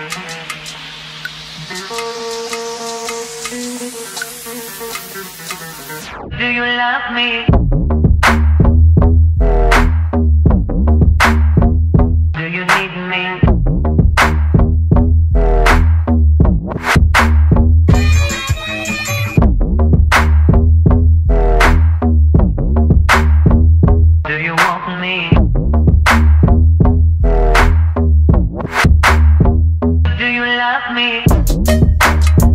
Do you love me? Do you need me? Do you want me? me.